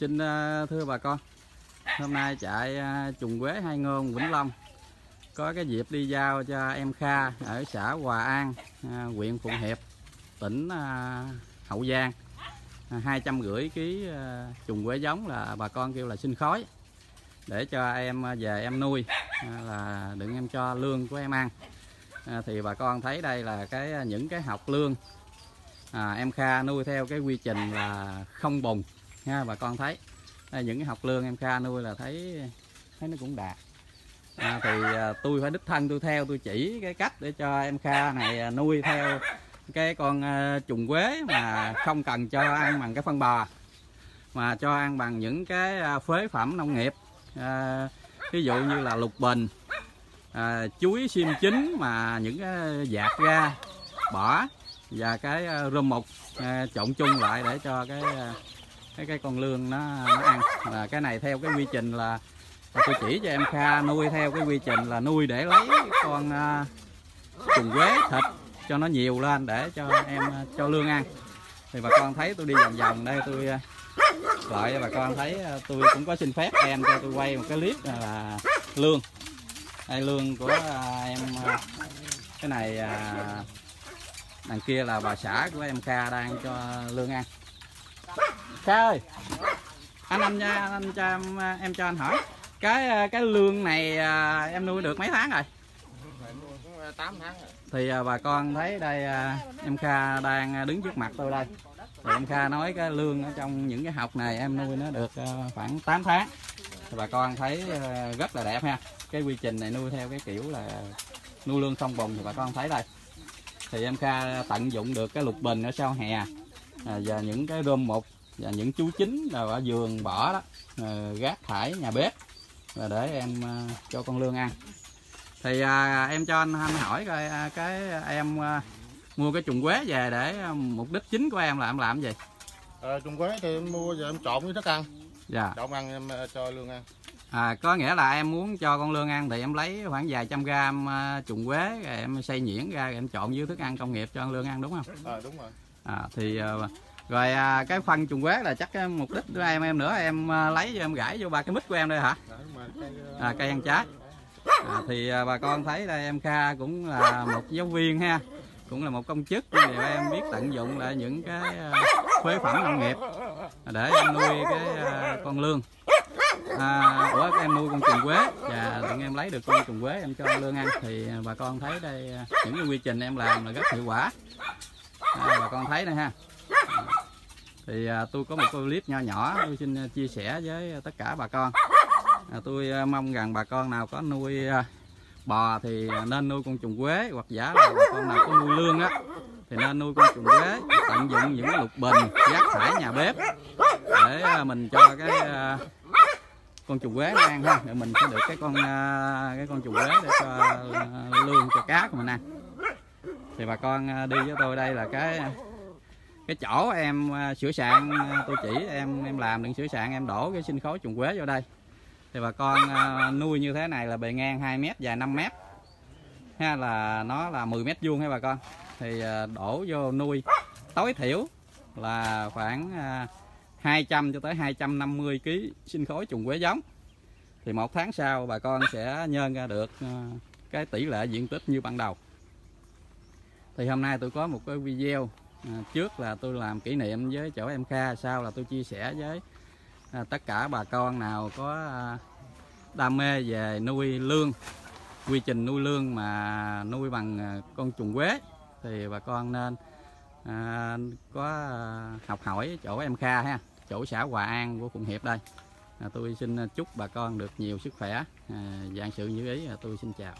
xin ờ, thưa bà con. Hôm nay chạy ờ, trùng quế hai ngôn Vĩnh Long. Có cái dịp đi giao cho em Kha ở xã Hòa An ờ, huyện Phụng Hiệp tỉnh Hậu Giang. Hai trăm rưỡi ký trùng quế giống là bà con kêu là sinh khói để cho em về em nuôi là đừng em cho lương của em ăn. Thì bà con thấy đây là cái những cái học lương à, em Kha nuôi theo cái quy trình là không bùng ha bà con thấy. À, những cái học lương em Kha nuôi là thấy thấy nó cũng đạt. À, thì à, tôi phải đích thân tôi theo tôi chỉ cái cách để cho em Kha này à, nuôi theo cái con à, trùng quế mà không cần cho ăn bằng cái phân bò mà cho ăn bằng những cái à, phế phẩm nông nghiệp. À, ví dụ như là lục bình à, chuối xiêm chín mà những cái dạt ra bỏ và cái à, rơm mục à, trộn chung lại để cho cái à, cái cái con lương nó nó ăn. Là cái này theo cái quy trình là tôi chỉ cho em Kha nuôi theo cái quy trình là nuôi để lấy con à, trùng quế thịt cho nó nhiều lên để cho em à, cho lương ăn. Thì bà con thấy tôi đi vòng vòng đây tôi à, lại cho bà con thấy à, tôi cũng có xin phép em cho tôi quay một cái clip là lương đây lương của à, em cái này đằng kia là bà xã của em Kha đang cho lương ăn. Kha ơi. Anh anh nha anh cho em, em cho anh hỏi. Cái cái lương này à, em nuôi được mấy tháng rồi? 8 tháng rồi. thì à, bà con thấy đây à, em Kha đang đứng trước mặt tôi đây. Thì em Kha nói cái lương ở trong những cái học này em nuôi nó được khoảng 8 tháng. Thì bà con thấy rất là đẹp ha. Cái quy trình này nuôi theo cái kiểu là nuôi lương xong bùng thì bà con thấy đây. Thì em Kha tận dụng được cái lục bình ở sau hè à, và những cái rơm mục và những chú chín rồi ở vườn bỏ đó à, rác thải nhà bếp và để em à, cho con lương ăn. Thì à, em cho anh, anh hỏi coi à, cái em à, mua cái trùng quế về để à, mục đích chính của em là em làm cái gì? Ờ, trùng quế thì em mua giờ em trộn với thức ăn. Dạ. Trộn ăn em cho lương ăn. À, có nghĩa là em muốn cho con lương ăn thì em lấy khoảng vài trăm gram à, trùng quế rồi em xay nhuyễn ra rồi em trộn với thức ăn công nghiệp cho con lương ăn đúng không? Ờ đúng rồi à, thì ờ, rồi à, cái phân trùng quế là chắc cái mục đích của em em nữa em à, lấy cho em gãi vô ba cái mít của em đây hả? Cây, à, cây ăn trái. À, thì à, bà con thấy đây em Kha cũng là một giáo viên ha cũng là một công chức nhưng mà em biết tận dụng lại những cái phế phẩm nông nghiệp để em nuôi cái à, con lương à, em nuôi con trùng quế và đừng em lấy được con trùng quế em cho lương ăn thì bà con thấy đây những cái quy trình em làm là rất hiệu quả à, bà con thấy đây ha. Thì à, tôi có một clip nho nhỏ tôi xin à, chia sẻ với tất cả bà con. À, tôi à, mong rằng bà con nào có nuôi à, bò thì nên nuôi con trùng quế hoặc giả là bà con nào có nuôi lương á thì nên nuôi con trùng quế tận dụng những cái lục bình rác thải nhà bếp để à, mình cho cái à, con trùng quế nó ăn ha. Để mình sẽ được cái con à, cái con trùng quế để cho à, lương cho cá của mình ăn thì bà con à, đi với tôi đây là cái à, cái chỗ em à, sửa sạn tôi chỉ em em làm, đừng sửa sạn, em đổ cái sinh khối trùng quế vô đây. Thì bà con nuôi như thế này là bề ngang 2 mét dài 5 mét. Ha, là nó là 10 mét vuông ha bà con? Thì đổ vô nuôi tối thiểu là khoảng 200 cho tới 250 kg sinh khối trùng quế giống. Thì một tháng sau bà con sẽ nhân ra được cái tỷ lệ diện tích như ban đầu thì hôm nay tôi có một cái video à, trước là tôi làm kỷ niệm với chỗ em Kha sau là tôi chia sẻ với à, tất cả bà con nào có à, đam mê về nuôi lương quy trình nuôi lương mà nuôi bằng à, con trùng quế thì bà con nên à, có à, học hỏi chỗ em Kha ha chỗ xã Hòa An của Phụng Hiệp đây. À, tôi xin à, chúc bà con được nhiều sức khỏe à, dạng sự như ý à, tôi xin chào.